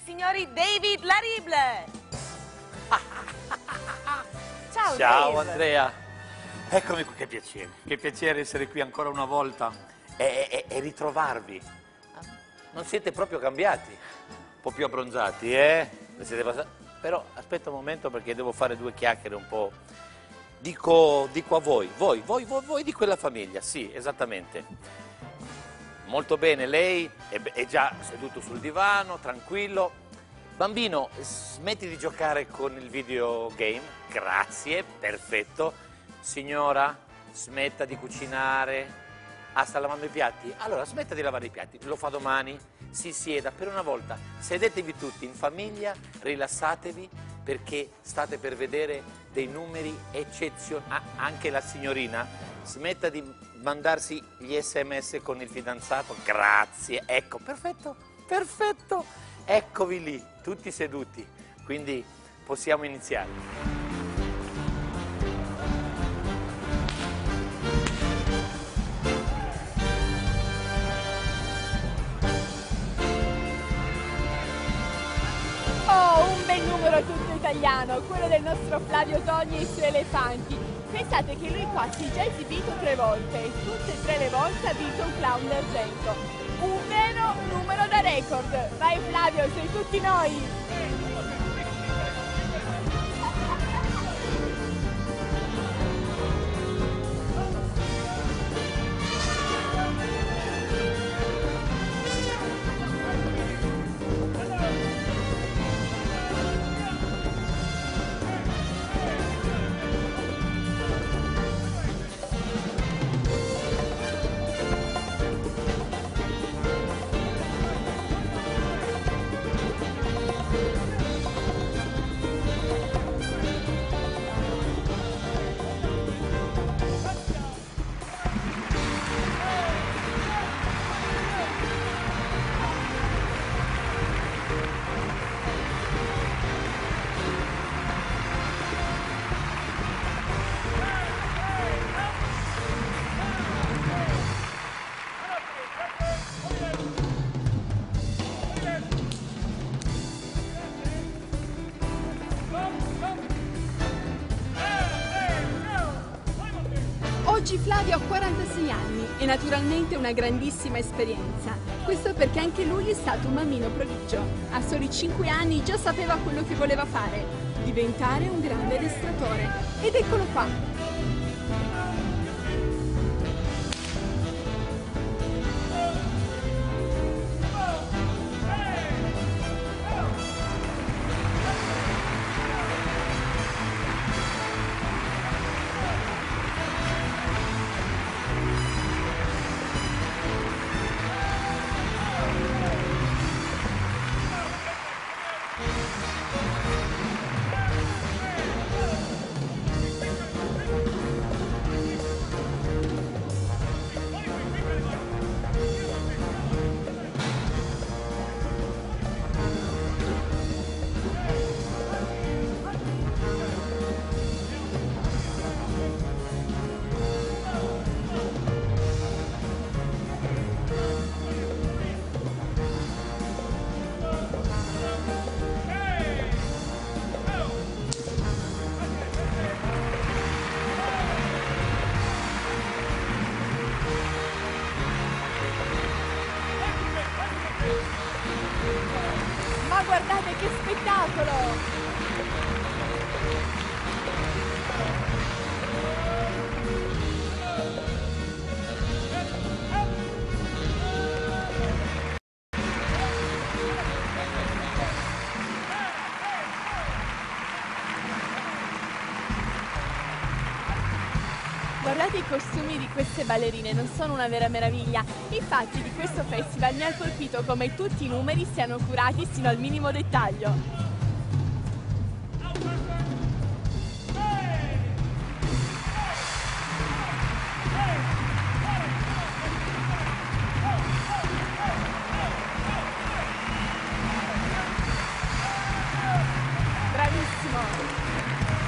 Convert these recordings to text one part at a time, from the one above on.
e signori David Larible. Ciao, Ciao Dave. Andrea. Eccomi qui, che piacere. Che piacere essere qui ancora una volta e, e- e ritrovarvi. Non siete proprio cambiati. Un po' più abbronzati, eh? Siete passati- Però aspetta un momento perché devo fare due chiacchiere un po'. Dico, dico a voi, voi, voi, voi, voi di quella famiglia, sì, esattamente. Molto bene, lei è, già seduto sul divano, tranquillo. Bambino, smetti di giocare con il videogame. Grazie, perfetto. Signora, smetta di cucinare. Ah, sta lavando i piatti? Allora, smetta di lavare i piatti. Lo fa domani? Si sieda per una volta. Sedetevi tutti in famiglia, rilassatevi perché state per vedere dei numeri eccezionali. anche la signorina smetta di mandarsi gli sms con il fidanzato. Grazie. Ecco, perfetto, perfetto. Eccovi lì, tutti seduti. Quindi possiamo iniziare. Oh, un bel numero tutto italiano, quello del nostro Flavio Togni e i suoi elefanti. Pensate che lui qua si è già esibito tre volte e tutte e tre le volte ha vinto un clown d'argento. Un vero numero da record. Vai Flavio, sei tutti noi! Flavio ha 46 anni e naturalmente una grandissima esperienza. Questo perché anche lui è stato un mammino prodigio. A soli 5 anni già sapeva quello che voleva fare, diventare un grande addestratore. Ed eccolo qua. Guardate i costumi di queste ballerine, non sono una vera meraviglia. Infatti di questo festival mi ha colpito come tutti i numeri siano curati sino al minimo dettaglio. Bravissimo!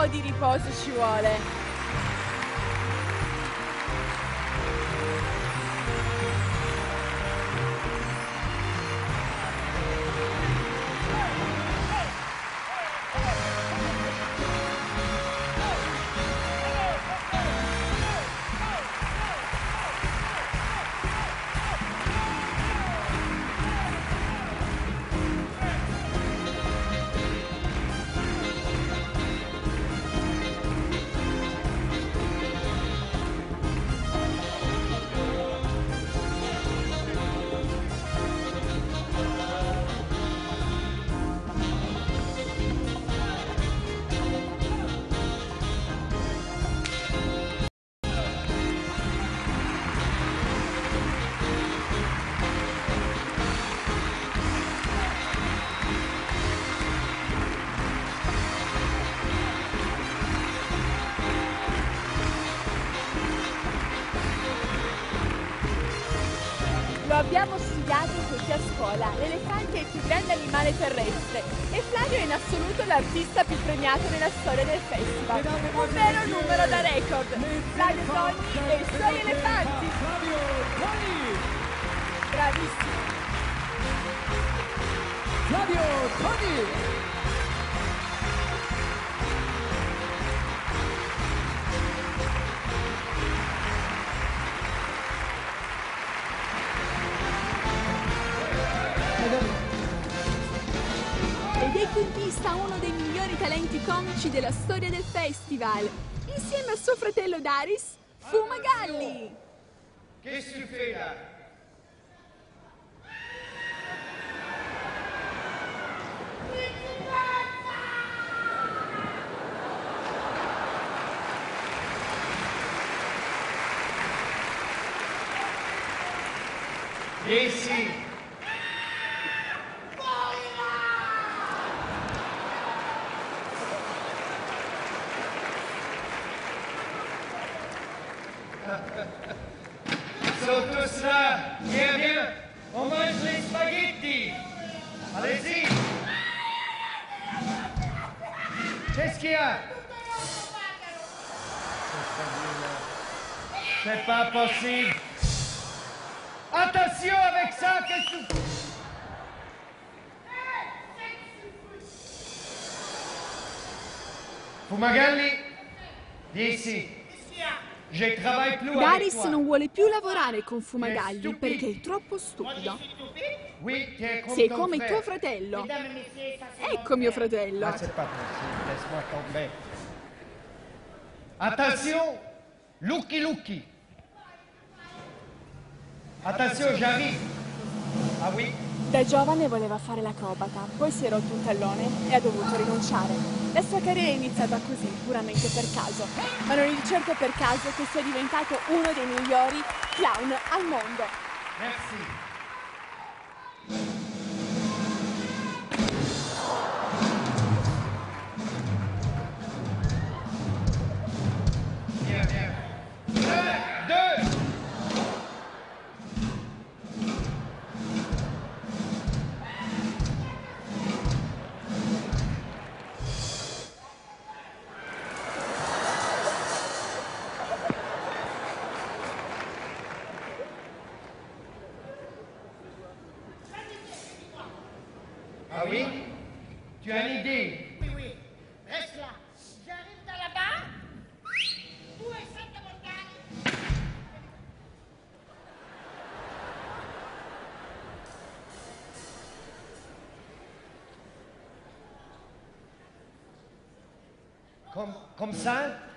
Po' di riposo ci vuole. Abbiamo studiato tutti a scuola. L'elefante è il più grande animale terrestre e Flavio è in assoluto l'artista più premiato nella storia del festival. Un vero numero da record. Flavio Togni e i suoi elefanti. Flavio Toni! Bravissimo. Flavio Toni! Ed è in pista uno dei migliori talenti comici della storia del festival. Insieme a suo fratello Daris, Fumagalli. Qu'est-ce que tu fais Ho messo gli spaghetti! Alessi! Ceschia! C'est C'è possible! Attention avec ça, qu'est-ce que... Fumagalli, Daris non vuole più lavorare con Fumagalli perché è troppo stupido. Sei come tuo fratello. Ecco mio fratello. Ah. Attention, Lucky Lucky. Attention, j'arrive. Ah oui, Da giovane voleva fare l'acrobata, poi si è rotto un tallone e ha dovuto rinunciare. La sua carriera è iniziata così, puramente per caso, ma non è di certo per caso che sia diventato uno dei migliori clown al mondo. merci. Oui Tu as une idée Oui, oui. Reste là. J'arrive dans là-bas. Où est cette montagne Comme, comme ça?